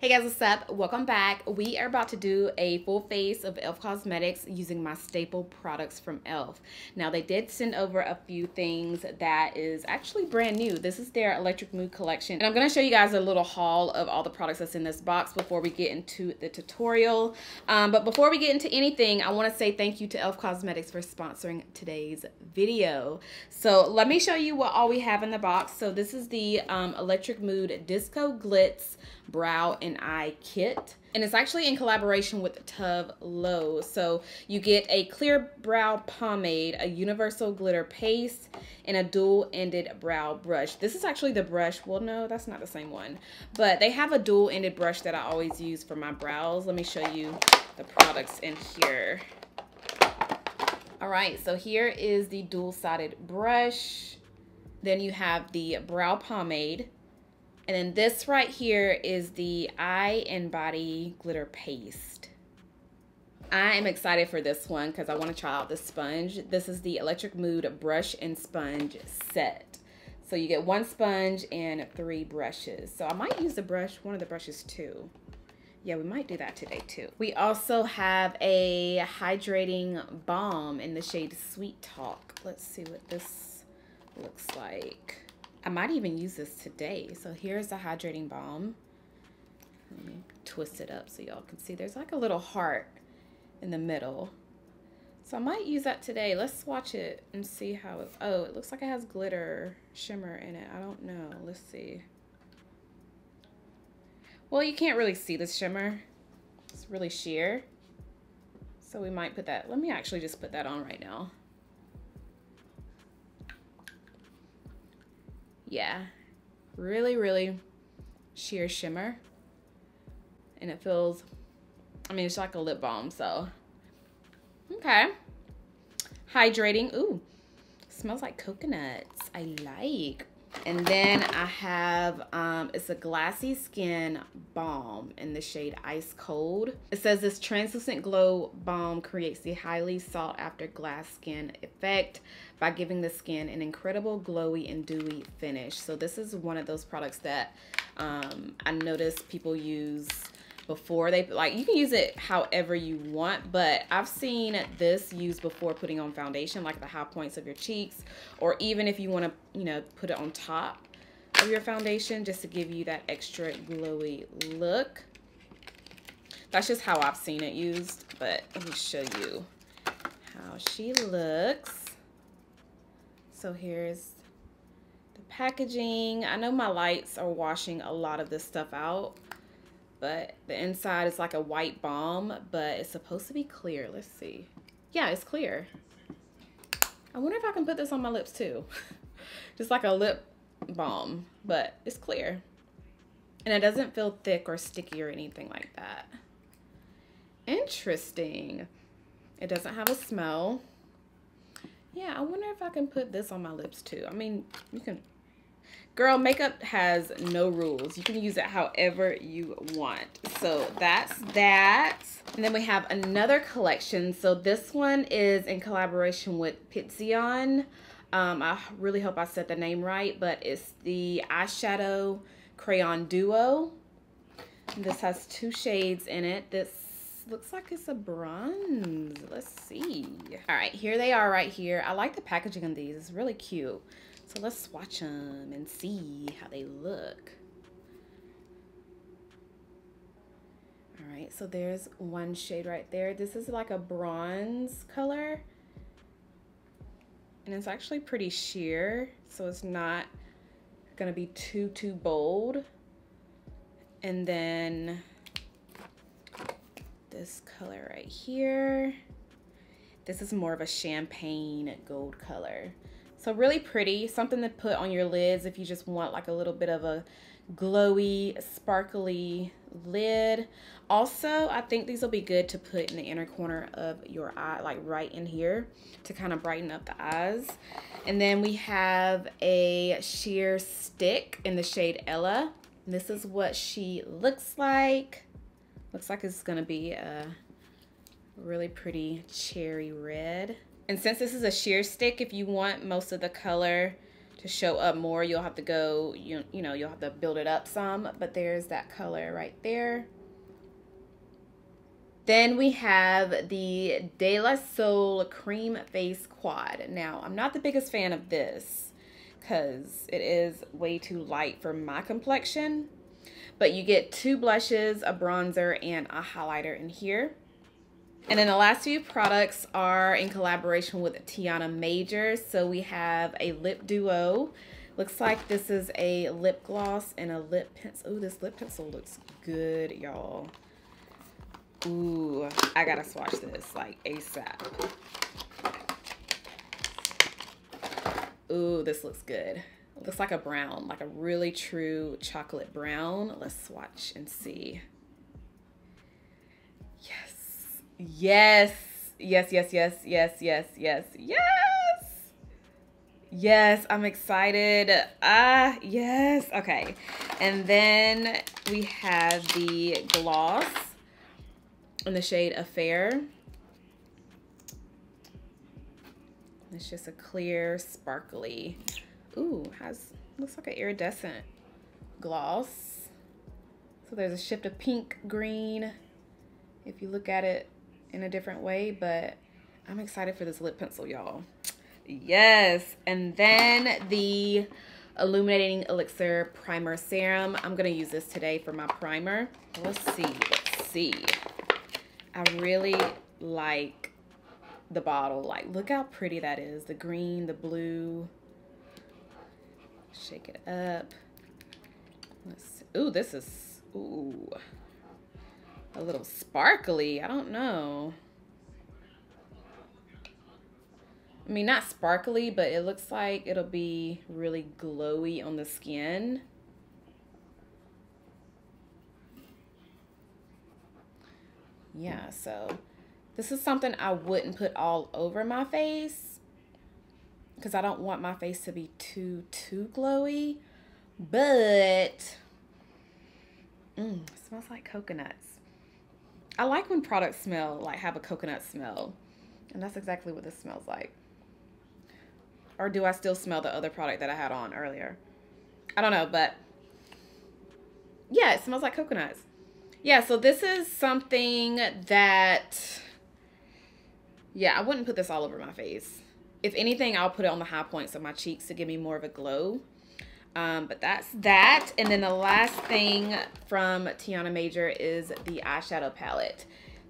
Hey guys, what's up? Welcome back. We are about to do a full face of e.l.f. Cosmetics using my staple products from e.l.f. Now they did send over a few things that is actually brand new. This is their Electric Mood collection. And I'm gonna show you guys a little haul of all the products that's in this box before we get into the tutorial. Um, but before we get into anything, I wanna say thank you to e.l.f. Cosmetics for sponsoring today's video. So let me show you what all we have in the box. So this is the um, Electric Mood Disco Glitz Brow and Eye Kit. And it's actually in collaboration with Tove Lo. So you get a clear brow pomade, a universal glitter paste, and a dual-ended brow brush. This is actually the brush. Well, no, that's not the same one. But they have a dual-ended brush that I always use for my brows. Let me show you the products in here. All right, so here is the dual-sided brush. Then you have the brow pomade. And then this right here is the eye and body glitter paste. I am excited for this one because I want to try out the sponge. This is the Electric Mood brush and sponge set. So you get one sponge and three brushes. So I might use the brush, one of the brushes too. Yeah, we might do that today too. We also have a hydrating balm in the shade Sweet Talk. Let's see what this looks like. I might even use this today. So here's the hydrating balm. Let me twist it up so y'all can see. There's like a little heart in the middle. So I might use that today. Let's swatch it and see how it, oh, it looks like it has glitter shimmer in it. I don't know. Let's see. Well, you can't really see the shimmer. It's really sheer. So we might put that, let me actually just put that on right now. Yeah, really, really sheer shimmer. And it feels, I mean, it's like a lip balm, so. Okay. Hydrating. Ooh, smells like coconuts. I like. And then I have, um, it's a glassy skin balm in the shade Ice Cold. It says this translucent glow balm creates the highly sought after glass skin effect by giving the skin an incredible glowy and dewy finish. So this is one of those products that um, I noticed people use before they like you can use it however you want but I've seen this used before putting on foundation like the high points of your cheeks or even if you want to you know put it on top of your foundation just to give you that extra glowy look that's just how I've seen it used but let me show you how she looks so here's the packaging I know my lights are washing a lot of this stuff out but the inside is like a white balm, but it's supposed to be clear. Let's see. Yeah, it's clear. I wonder if I can put this on my lips too. Just like a lip balm, but it's clear. And it doesn't feel thick or sticky or anything like that. Interesting. It doesn't have a smell. Yeah, I wonder if I can put this on my lips too. I mean, you can Girl, makeup has no rules. You can use it however you want. So that's that. And then we have another collection. So this one is in collaboration with Pizzion. Um, I really hope I said the name right, but it's the eyeshadow crayon duo. This has two shades in it. This looks like it's a bronze. Let's see. All right, here they are right here. I like the packaging on these. It's really cute. So let's swatch them and see how they look. All right, so there's one shade right there. This is like a bronze color. And it's actually pretty sheer, so it's not gonna be too, too bold. And then this color right here. This is more of a champagne gold color. So really pretty, something to put on your lids if you just want like a little bit of a glowy, sparkly lid. Also, I think these will be good to put in the inner corner of your eye, like right in here to kind of brighten up the eyes. And then we have a sheer stick in the shade Ella. This is what she looks like. Looks like it's gonna be a really pretty cherry red. And since this is a sheer stick, if you want most of the color to show up more, you'll have to go, you, you know, you'll have to build it up some, but there's that color right there. Then we have the De La Soul Cream Face Quad. Now, I'm not the biggest fan of this because it is way too light for my complexion. But you get two blushes, a bronzer, and a highlighter in here. And then the last few products are in collaboration with Tiana Major. So we have a lip duo. Looks like this is a lip gloss and a lip pencil. Ooh, this lip pencil looks good, y'all. Ooh, I gotta swatch this like ASAP. Ooh, this looks good. Looks like a brown, like a really true chocolate brown. Let's swatch and see. Yes. Yes. Yes, yes, yes, yes, yes, yes, yes. Yes, I'm excited. Ah, yes. Okay. And then we have the gloss in the shade Affair. It's just a clear, sparkly, ooh, has, looks like an iridescent gloss. So there's a shift of pink, green, if you look at it in a different way, but I'm excited for this lip pencil, y'all. Yes, and then the Illuminating Elixir Primer Serum. I'm gonna use this today for my primer. Let's see, let's see. I really like the bottle. Like, look how pretty that is. The green, the blue. Shake it up. Let's see. Ooh, this is, ooh, a little sparkly. I don't know. I mean, not sparkly, but it looks like it'll be really glowy on the skin. yeah, so this is something I wouldn't put all over my face because I don't want my face to be too, too glowy. But, mm, smells like coconuts. I like when products smell like have a coconut smell. And that's exactly what this smells like. Or do I still smell the other product that I had on earlier? I don't know, but yeah, it smells like coconuts. Yeah, so this is something that, yeah, I wouldn't put this all over my face. If anything, I'll put it on the high points of my cheeks to give me more of a glow. Um, but that's that. And then the last thing from Tiana Major is the eyeshadow palette.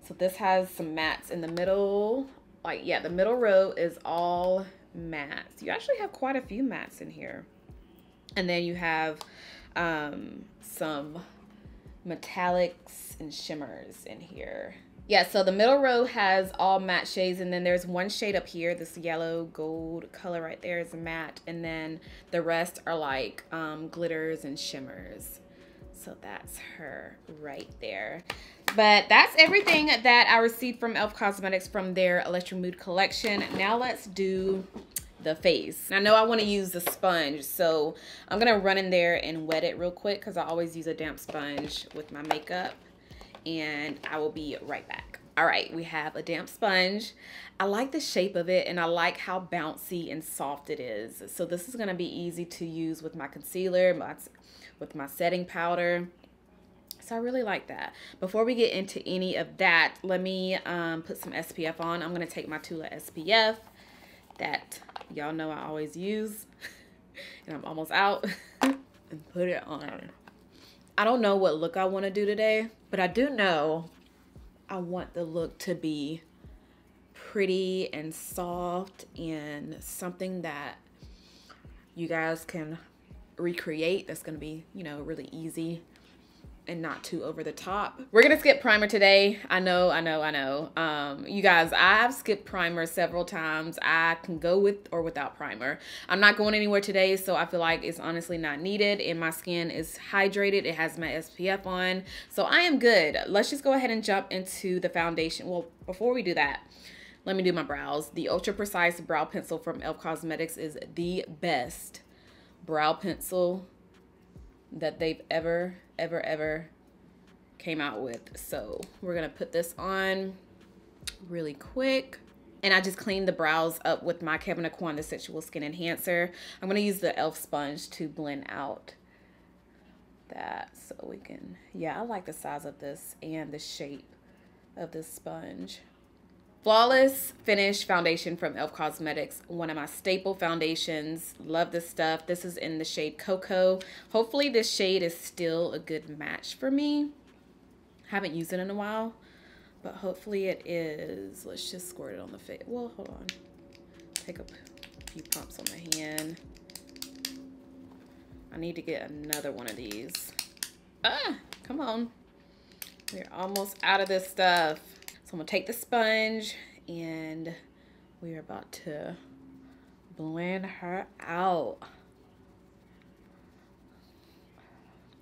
So this has some mattes in the middle. Like, yeah, the middle row is all mattes. You actually have quite a few mattes in here. And then you have um, some metallics and shimmers in here. Yeah, so the middle row has all matte shades, and then there's one shade up here, this yellow gold color right there is matte, and then the rest are like um, glitters and shimmers. So that's her right there. But that's everything that I received from e.l.f. Cosmetics from their Electric Mood collection. Now let's do the face. I know I want to use the sponge, so I'm going to run in there and wet it real quick because I always use a damp sponge with my makeup. And I will be right back. All right, we have a damp sponge. I like the shape of it and I like how bouncy and soft it is. So this is going to be easy to use with my concealer, my, with my setting powder. So I really like that. Before we get into any of that, let me um, put some SPF on. I'm going to take my Tula SPF that y'all know I always use and I'm almost out and put it on. I don't know what look I want to do today, but I do know I want the look to be pretty and soft and something that you guys can recreate that's going to be, you know, really easy and not too over the top. We're gonna skip primer today. I know, I know, I know. Um, you guys, I've skipped primer several times. I can go with or without primer. I'm not going anywhere today, so I feel like it's honestly not needed and my skin is hydrated. It has my SPF on, so I am good. Let's just go ahead and jump into the foundation. Well, before we do that, let me do my brows. The Ultra Precise Brow Pencil from e.l.f. Cosmetics is the best brow pencil that they've ever ever, ever came out with. So we're to put this on really quick. And I just cleaned the brows up with my Kevyn Aucoin Sensual Skin Enhancer. I'm to use the e.l.f. sponge to blend out that so we can, yeah, I like the size of this and the shape of this sponge. Flawless Finish Foundation from e.l.f. Cosmetics. One of my staple foundations. Love this stuff. This is in the shade Cocoa. Hopefully this shade is still a good match for me. Haven't used it in a while, but hopefully it is. Let's just squirt it on the face. Well, hold on. Take a few pumps on my hand. I need to get another one of these. Ah, come on. We're almost out of this stuff. So I'm gonna take the sponge and we're about to blend her out.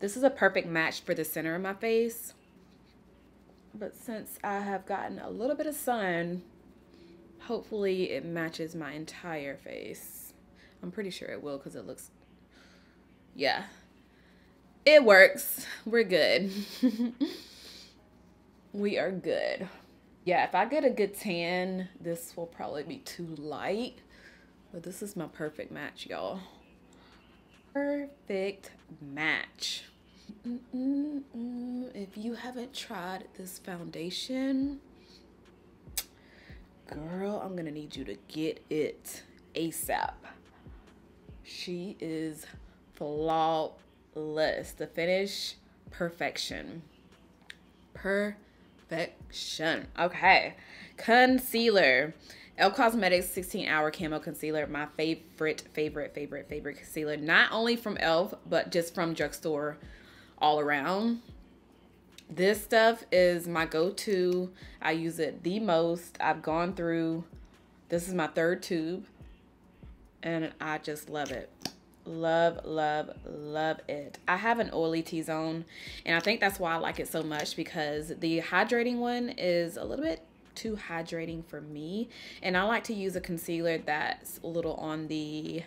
This is a perfect match for the center of my face. But since I have gotten a little bit of sun, hopefully it matches my entire face. I'm pretty sure it will because it looks, yeah, it works. We're good. we are good yeah, if I get a good tan, this will probably be too light. But this is my perfect match, y'all. Perfect match. Mm -mm -mm. If you haven't tried this foundation, girl, I'm gonna need you to get it ASAP. She is flawless. The finish, perfection. Perfection perfection. Okay. Concealer. e.l.f. Cosmetics 16 Hour Camo Concealer. My favorite, favorite, favorite, favorite concealer. Not only from e.l.f., but just from drugstore all around. This stuff is my go-to. I use it the most. I've gone through, this is my third tube. And I just love it love love love it. I have an oily t-zone and i think that's why i like it so much because the hydrating one is a little bit too hydrating for me and i like to use a concealer that's a little on the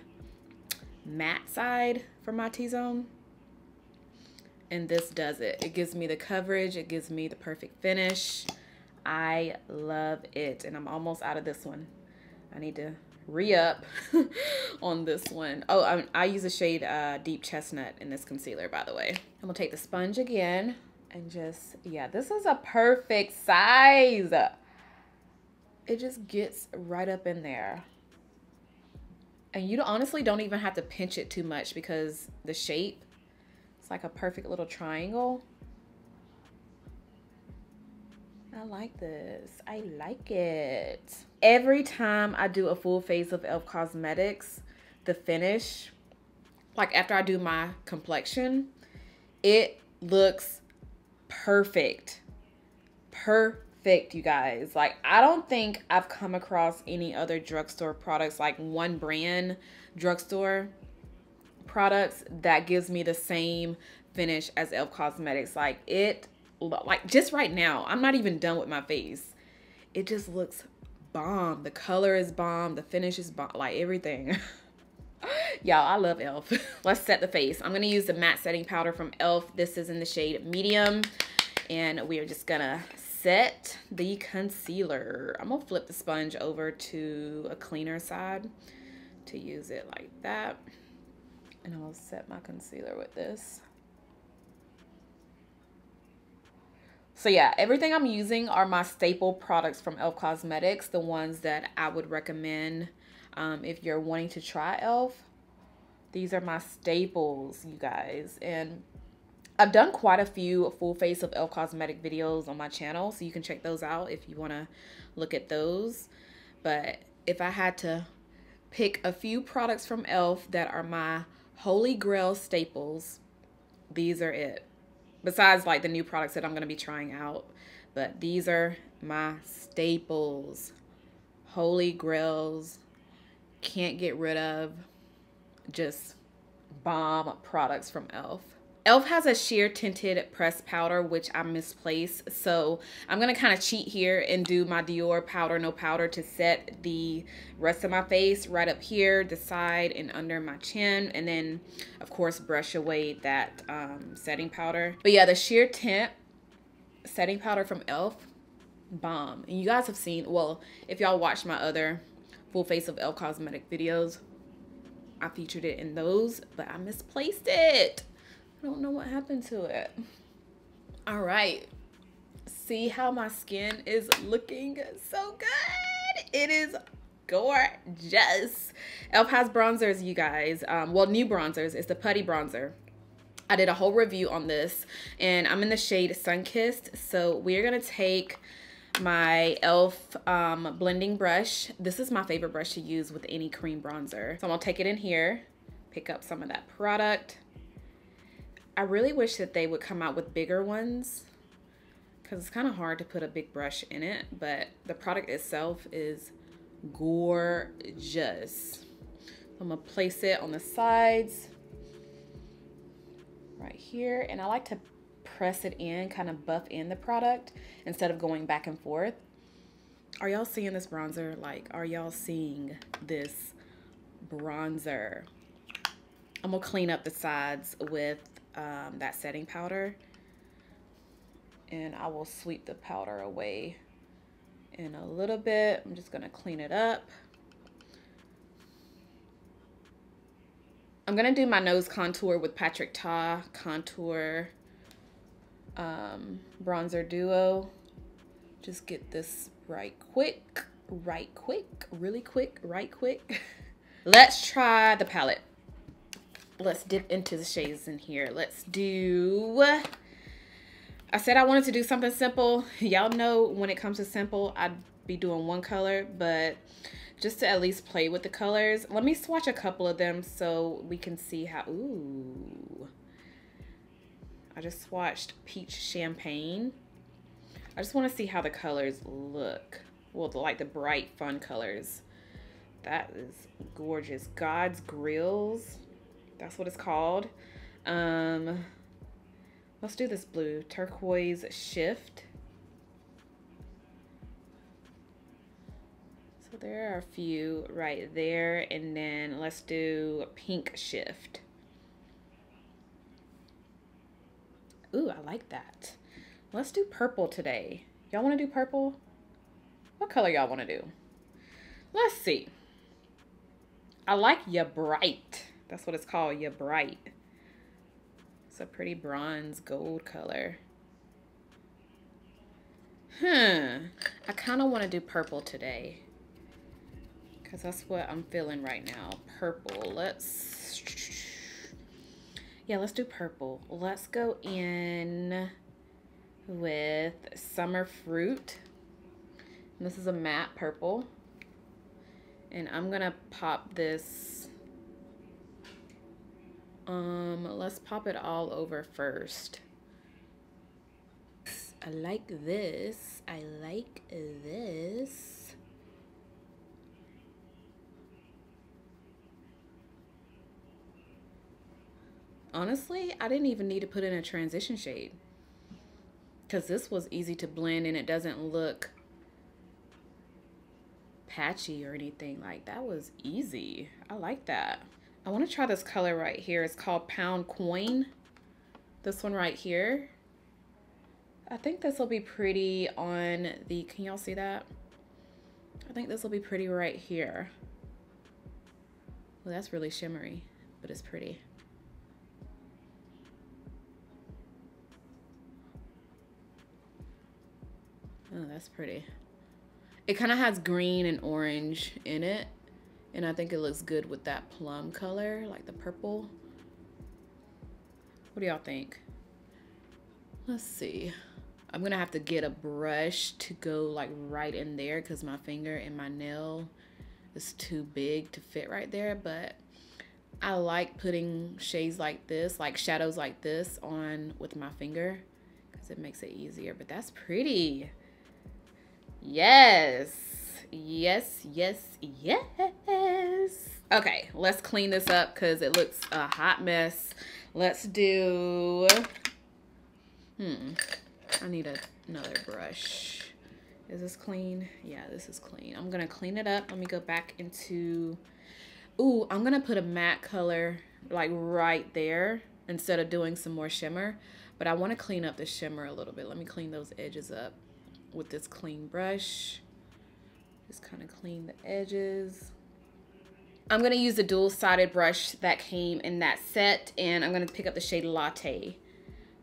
matte side for my t-zone and this does it. It gives me the coverage. It gives me the perfect finish. I love it and i'm almost out of this one. I need to re-up on this one. Oh, I, I use a shade uh, Deep Chestnut in this concealer, by the way. I'm gonna take the sponge again and just, yeah, this is a perfect size. It just gets right up in there. And you honestly don't even have to pinch it too much because the shape, it's like a perfect little triangle. I like this. I like it. Every time I do a full face of e.l.f. Cosmetics, the finish, like after I do my complexion, it looks perfect. Perfect, you guys. Like, I don't think I've come across any other drugstore products, like one brand drugstore products that gives me the same finish as e.l.f. Cosmetics. Like, it like just right now, I'm not even done with my face. It just looks bomb. The color is bomb. The finish is bomb. Like everything. Y'all, I love e.l.f. Let's set the face. I'm going to use the matte setting powder from e.l.f. This is in the shade medium. And we are just going to set the concealer. I'm going to flip the sponge over to a cleaner side to use it like that. And I'll set my concealer with this. So yeah, everything I'm using are my staple products from e.l.f. Cosmetics, the ones that I would recommend um, if you're wanting to try e.l.f. These are my staples, you guys. And I've done quite a few full face of e.l.f. Cosmetic videos on my channel, so you can check those out if you want to look at those. But if I had to pick a few products from e.l.f. that are my holy grail staples, these are it besides like the new products that I'm going to be trying out. But these are my staples. Holy grails. Can't get rid of. Just bomb products from e.l.f. e.l.f. has a sheer tinted pressed powder, which I misplaced. So I'm going to kind of cheat here and do my Dior powder, no powder to set the rest of my face right up here, the side and under my chin. And then, of course, brush away that um, setting powder. But yeah, the sheer tint setting powder from e.l.f. bomb. And you guys have seen, well, if y'all watched my other full face of e.l.f. cosmetic videos, I featured it in those, but I misplaced it. I don't know what happened to it. All right. See how my skin is looking so good. It is gorgeous. e.l.f. has bronzers, you guys. Um, well, new bronzers. It's the putty bronzer. I did a whole review on this and I'm in the shade Sunkissed. So we're going to take my e.l.f. Um, blending brush. This is my favorite brush to use with any cream bronzer. So I'm gonna take it in here, pick up some of that product. I really wish that they would come out with bigger ones because it's kind of hard to put a big brush in it, but the product itself is gorgeous. I'm gonna place it on the sides right here. And I like to press it in, kind of buff in the product instead of going back and forth. Are y'all seeing this bronzer? Like, are y'all seeing this bronzer? I'm gonna clean up the sides with um, that setting powder and I will sweep the powder away in a little bit. I'm just gonna clean it up. I'm gonna do my nose contour with Patrick Ta Contour um, bronzer duo. Just get this right quick, right quick, really quick, right quick. Let's try the palette. Let's dip into the shades in here. Let's do, I said I wanted to do something simple. Y'all know when it comes to simple, I'd be doing one color, but just to at least play with the colors. Let me swatch a couple of them so we can see how, ooh. I just swatched Peach Champagne. I just want to see how the colors look. Well, the, like the bright, fun colors. That is gorgeous. God's Grills. That's what it's called. Um, let's do this blue. Turquoise Shift. So there are a few right there. And then let's do Pink Shift. Ooh, I like that. Let's do purple today. Y'all want to do purple? What color y'all want to do? Let's see. I like Ya Bright. That's what it's called, Ya Bright. It's a pretty bronze gold color. Hmm. I kind of want to do purple today. Because that's what I'm feeling right now. Purple. Let's yeah, let's do purple. Let's go in with Summer Fruit. This is a matte purple. And I'm going to pop this. Um, let's pop it all over first. I like this. I like this. honestly, I didn't even need to put in a transition shade because this was easy to blend and it doesn't look patchy or anything like that was easy I like that I want to try this color right here. It's called pound coin. This one right here. I think this will be pretty on the can y'all see that? I think this will be pretty right here. Well that's really shimmery but it's pretty. Oh, that's pretty. It kind of has green and orange in it. And I think it looks good with that plum color, like the purple. What do y'all think? Let's see. I'm gonna have to get a brush to go like right in there because my finger and my nail is too big to fit right there. But I like putting shades like this, like shadows like this on with my finger because it makes it easier. But that's pretty. Yes. Yes, yes, yes. Okay, let's clean this up because it looks a hot mess. Let's do, hmm, I need a, another brush. Is this clean? Yeah, this is clean. I'm gonna clean it up. Let me go back into, ooh, I'm gonna put a matte color like right there instead of doing some more shimmer. But I wanna clean up the shimmer a little bit. Let me clean those edges up. with this clean brush. Just kind of clean the edges. I'm to use the dual-sided brush that came in that set, and I'm to pick up the shade Latte.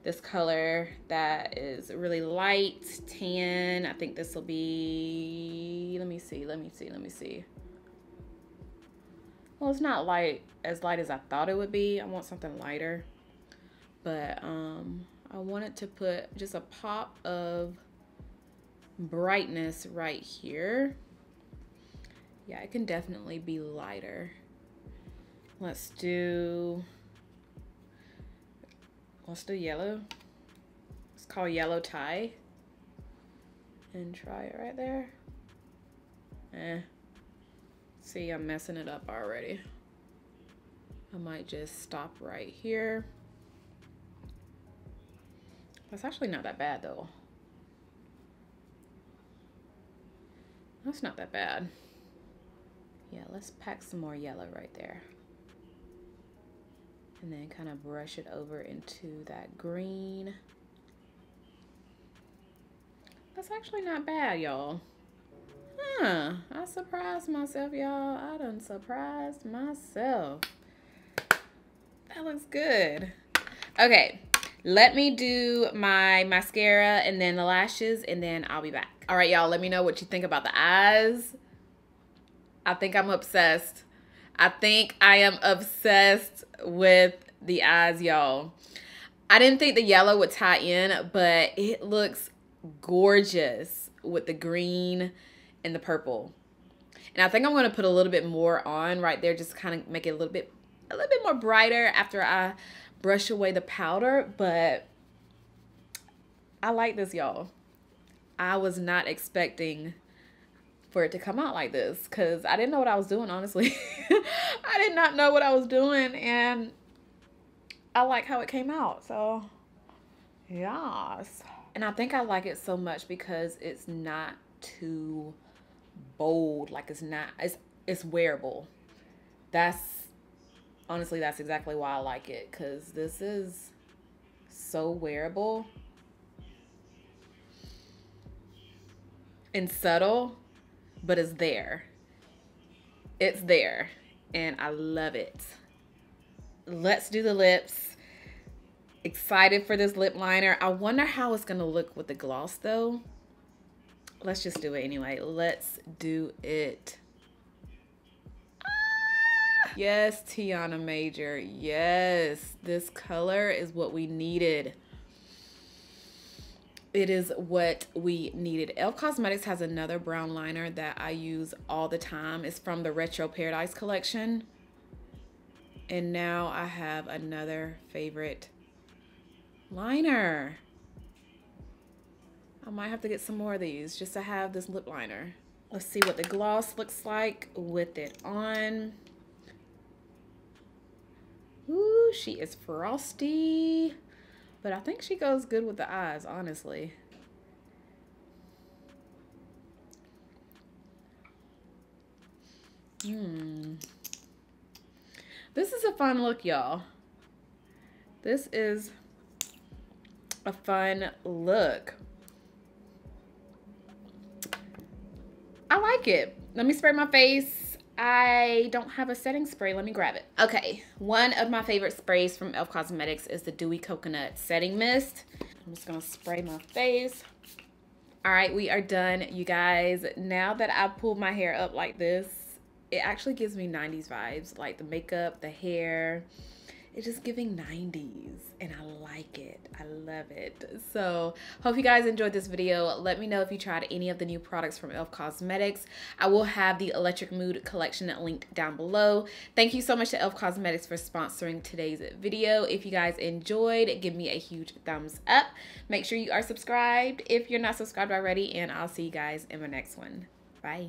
This color that is really light, tan. I think this will be, let me see, let me see, let me see. Well, it's not light, as light as I thought it would be. I want something lighter. But um, I wanted to put just a pop of brightness right here. Yeah, it can definitely be lighter. Let's do, let's do yellow. It's called yellow tie. And try it right there. Eh. See, I'm messing it up already. I might just stop right here. That's actually not that bad though. That's not that bad. Yeah, let's pack some more yellow right there. And then kind of brush it over into that green. That's actually not bad, y'all. Huh, I surprised myself, y'all. I done surprised myself. That looks good. Okay, let me do my mascara and then the lashes and then I'll be back. All right, y'all, let me know what you think about the eyes. I think I'm obsessed. I think I am obsessed with the eyes, y'all. I didn't think the yellow would tie in, but it looks gorgeous with the green and the purple. And I think I'm going to put a little bit more on right there, just kind of make it a little bit, a little bit more brighter after I brush away the powder. But I like this, y'all. I was not expecting for it to come out like this because I didn't know what I was doing, honestly. I did not know what I was doing, and I like how it came out. So, yes. And I think I like it so much because it's not too bold. Like, it's not, it's, it's wearable. That's, honestly, that's exactly why I like it because this is so wearable and subtle but it's there. It's there, and I love it. Let's do the lips. Excited for this lip liner. I wonder how it's gonna look with the gloss though. Let's just do it anyway. Let's do it. Yes, Tiana Major. Yes, this color is what we needed it is what we needed. e.l.f. Cosmetics has another brown liner that I use all the time. It's from the Retro Paradise collection. And now I have another favorite liner. I might have to get some more of these just to have this lip liner. Let's see what the gloss looks like with it on. Ooh, she is frosty. But I think she goes good with the eyes, honestly. Hmm. This is a fun look, y'all. This is a fun look. I like it. Let me spray my face I don't have a setting spray. Let me grab it. Okay, one of my favorite sprays from e.l.f. Cosmetics is the Dewy Coconut Setting Mist. I'm just gonna spray my face. All right, we are done, you guys. Now that I pulled my hair up like this, it actually gives me 90s vibes. Like the makeup, the hair, it's just giving 90s and I like it. I love it. So hope you guys enjoyed this video. Let me know if you tried any of the new products from e.l.f. Cosmetics. I will have the Electric Mood collection linked down below. Thank you so much to e.l.f. Cosmetics for sponsoring today's video. If you guys enjoyed, give me a huge thumbs up. Make sure you are subscribed if you're not subscribed already and I'll see you guys in my next one. Bye.